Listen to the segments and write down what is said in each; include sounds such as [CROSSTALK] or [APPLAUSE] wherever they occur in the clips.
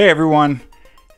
Hey everyone,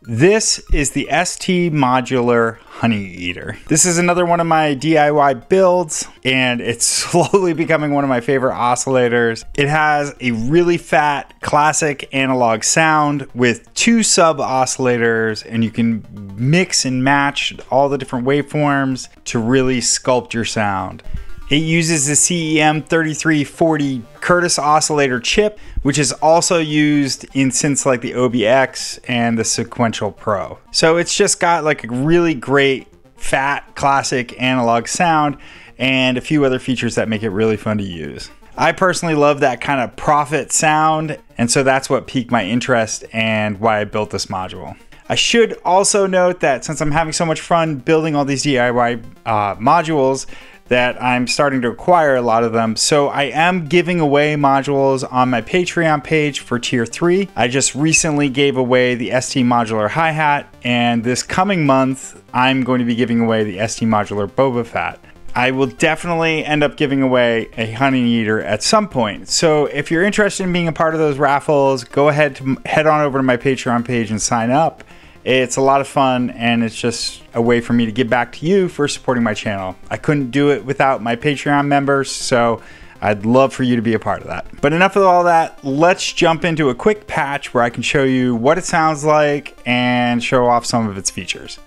this is the ST Modular Honey Eater. This is another one of my DIY builds, and it's [LAUGHS] slowly becoming one of my favorite oscillators. It has a really fat classic analog sound with two sub oscillators, and you can mix and match all the different waveforms to really sculpt your sound. It uses the CEM 3340 Curtis oscillator chip, which is also used in synths like the OBX and the Sequential Pro. So it's just got like a really great fat classic analog sound and a few other features that make it really fun to use. I personally love that kind of Prophet sound, and so that's what piqued my interest and why I built this module. I should also note that since I'm having so much fun building all these DIY uh, modules, that I'm starting to acquire a lot of them. So I am giving away modules on my Patreon page for tier 3. I just recently gave away the ST modular hi-hat and this coming month I'm going to be giving away the ST modular Boba Fett. I will definitely end up giving away a honey eater at some point. So if you're interested in being a part of those raffles, go ahead to head on over to my Patreon page and sign up. It's a lot of fun and it's just a way for me to give back to you for supporting my channel. I couldn't do it without my Patreon members, so I'd love for you to be a part of that. But enough of all that, let's jump into a quick patch where I can show you what it sounds like and show off some of its features.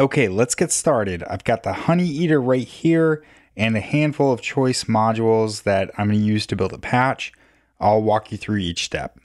Okay, let's get started. I've got the Honey Eater right here and a handful of choice modules that I'm to use to build a patch. I'll walk you through each step.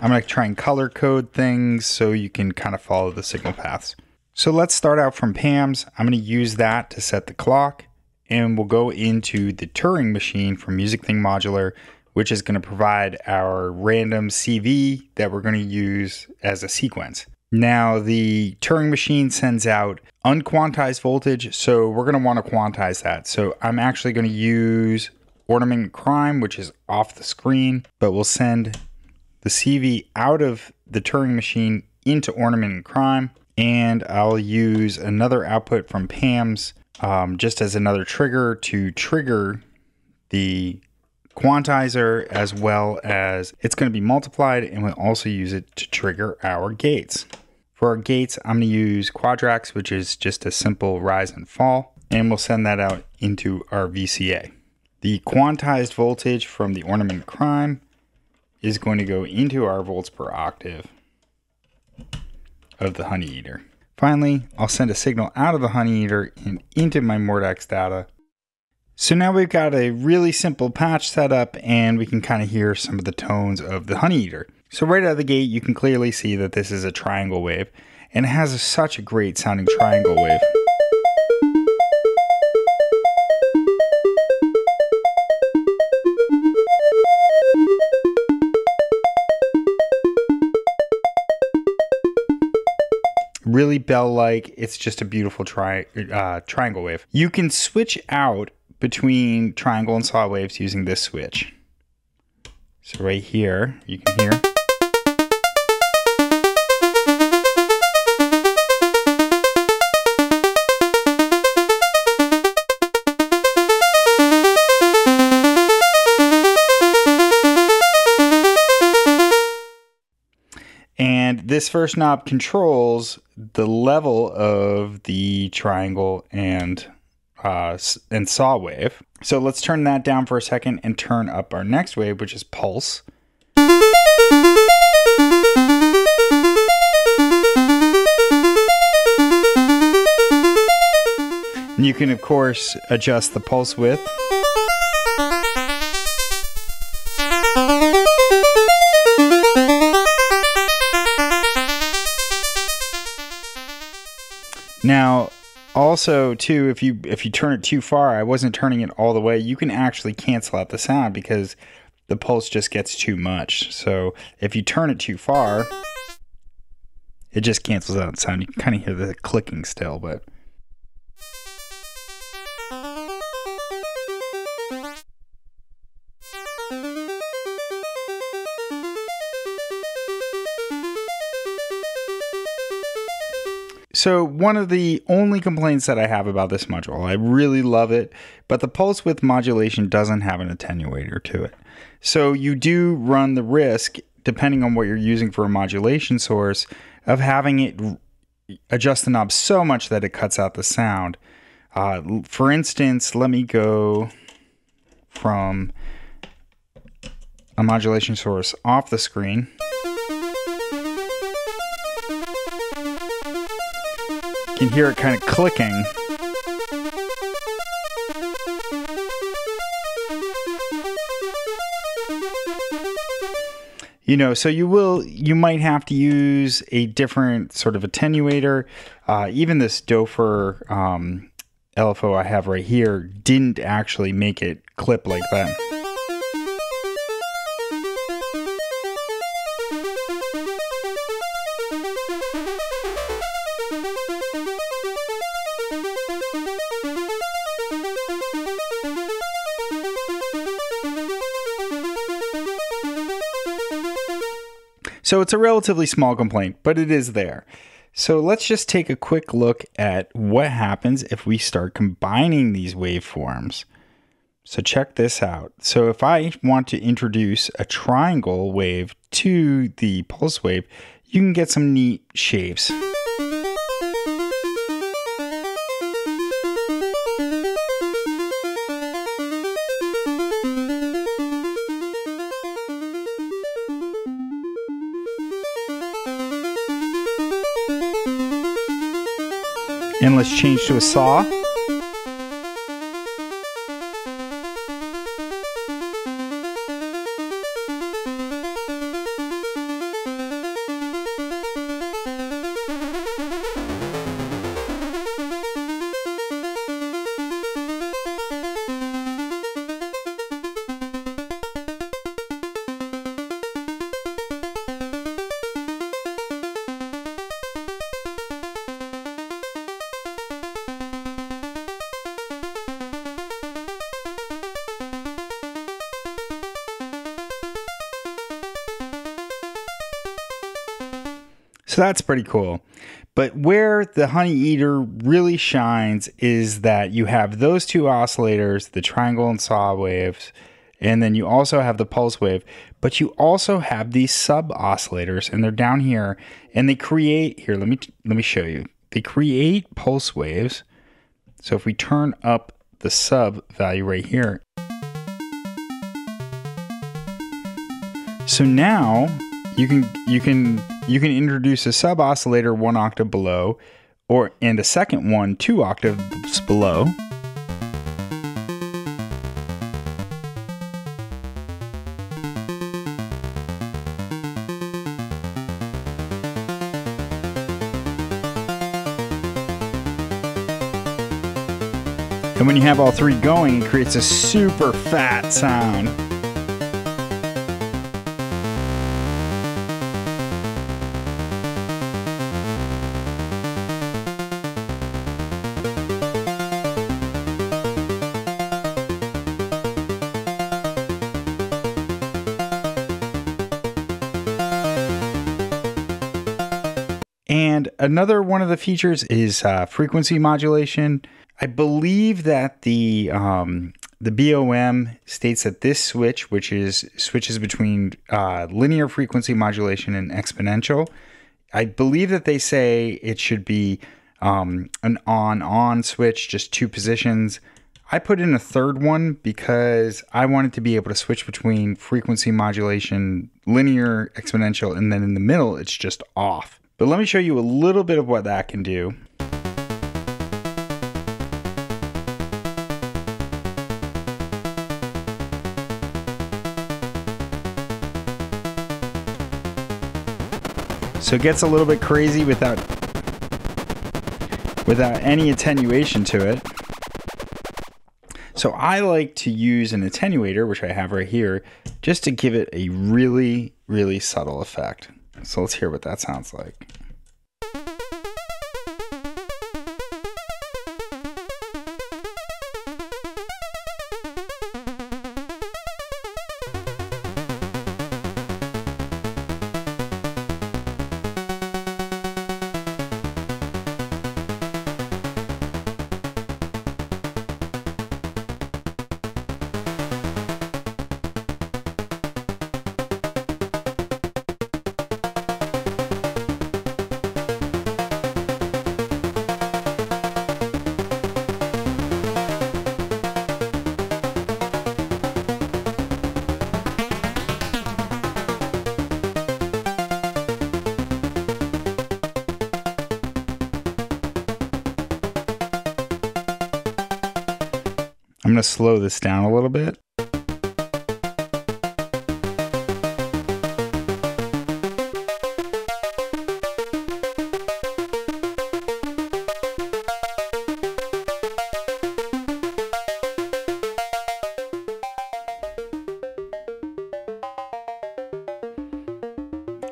I'm going to try and color code things so you can kind of follow the signal paths. So let's start out from PAMS. I'm going to use that to set the clock and we'll go into the Turing machine from Music Thing Modular, which is going to provide our random CV that we're going to use as a sequence. Now, the Turing machine sends out unquantized voltage, so we're going to want to quantize that. So I'm actually going to use Ornament Crime, which is off the screen, but we'll send the CV out of the Turing machine into Ornament and Crime, and I'll use another output from PAMS um, just as another trigger to trigger the quantizer as well as it's going to be multiplied and we'll also use it to trigger our gates. For our gates, I'm going to use Quadrax, which is just a simple rise and fall, and we'll send that out into our VCA. The quantized voltage from the ornament crime is going to go into our volts per octave of the honey eater. Finally, I'll send a signal out of the honey eater and into my Mordax data. So now we've got a really simple patch set up and we can kind of hear some of the tones of the honey eater. So right out of the gate, you can clearly see that this is a triangle wave and it has a, such a great sounding triangle wave. Really bell like. It's just a beautiful tri- uh, triangle wave. You can switch out between triangle and saw waves using this switch. So right here, you can hear. This first knob controls the level of the triangle and uh, and saw wave. So let's turn that down for a second and turn up our next wave, which is pulse. And you can, of course, adjust the pulse width. Also too, if you if you turn it too far, I wasn't turning it all the way. You can actually cancel out the sound because the pulse just gets too much. So if you turn it too far, it just cancels out the sound. You can kind of hear the clicking still, but. So one of the only complaints that I have about this module, I really love it, but the pulse width modulation doesn't have an attenuator to it. So you do run the risk, depending on what you're using for a modulation source, of having it adjust the knob so much that it cuts out the sound. Uh, for instance, let me go from a modulation source off the screen. Can hear it kind of clicking. you know so you will you might have to use a different sort of attenuator uh, even this doepfer um, lfo i have right here didn't actually make it clip like that So it's a relatively small complaint, but it is there. So let's just take a quick look at what happens if we start combining these waveforms. So check this out. So if I want to introduce a triangle wave to the pulse wave, you can get some neat shapes. And let's change to a saw. So that's pretty cool. But where the Honey Eater really shines is that you have those two oscillators, the triangle and saw waves, and then you also have the pulse wave, but you also have these sub oscillators and they're down here and they create here, let me let me show you. They create pulse waves. So if we turn up the sub value right here. So now you can you can you can introduce a sub oscillator one octave below or and a second one two octaves below. And when you have all three going, it creates a super fat sound. And another one of the features is uh, frequency modulation. I believe that the um, the BOM states that this switch, which is switches between uh, linear frequency modulation and exponential, I believe that they say it should be um, an on-on switch, just two positions. I put in a third one because I wanted to be able to switch between frequency modulation, linear, exponential, and then in the middle, it's just off. But let me show you a little bit of what that can do. So it gets a little bit crazy without without any attenuation to it. So I like to use an attenuator, which I have right here, just to give it a really, really subtle effect. So let's hear what that sounds like. To slow this down a little bit.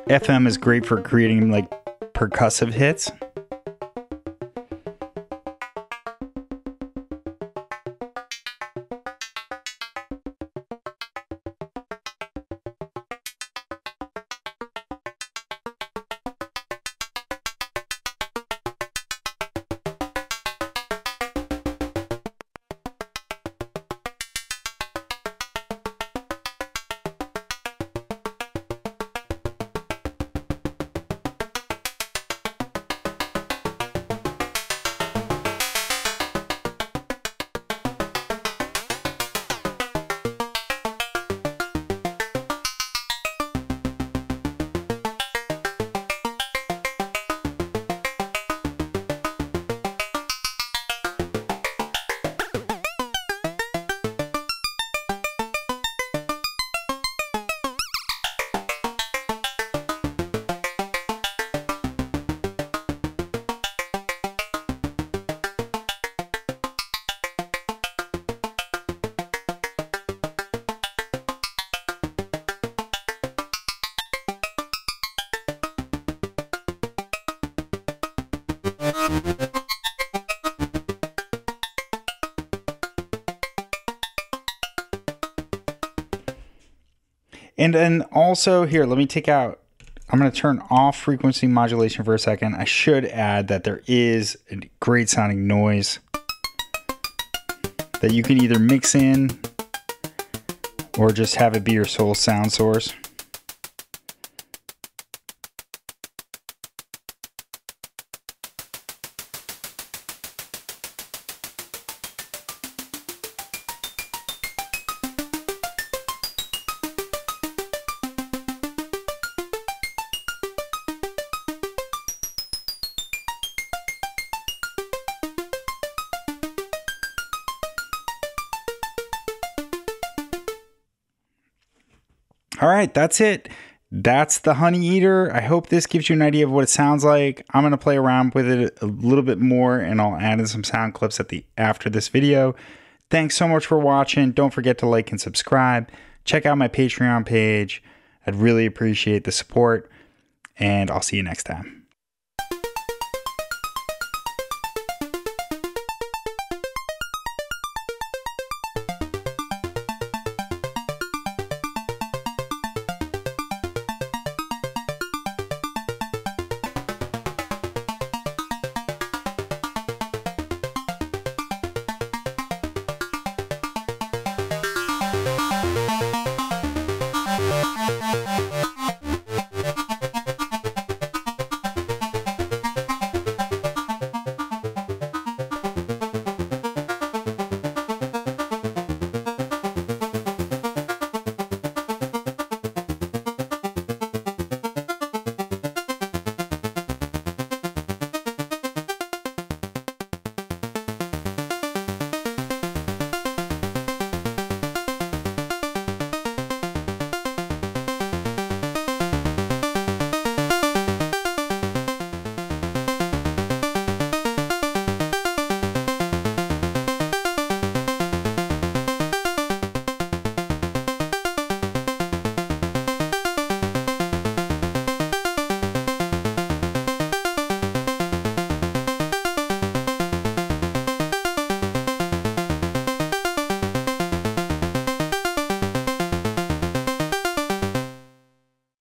FM is great for creating like percussive hits. And then also here, let me take out, I'm going to turn off frequency modulation for a second. I should add that there is a great sounding noise that you can either mix in or just have it be your sole sound source. All right, that's it. That's the Honey Eater. I hope this gives you an idea of what it sounds like. I'm going to play around with it a little bit more and I'll add in some sound clips at the after this video. Thanks so much for watching. Don't forget to like and subscribe. Check out my Patreon page. I'd really appreciate the support and I'll see you next time.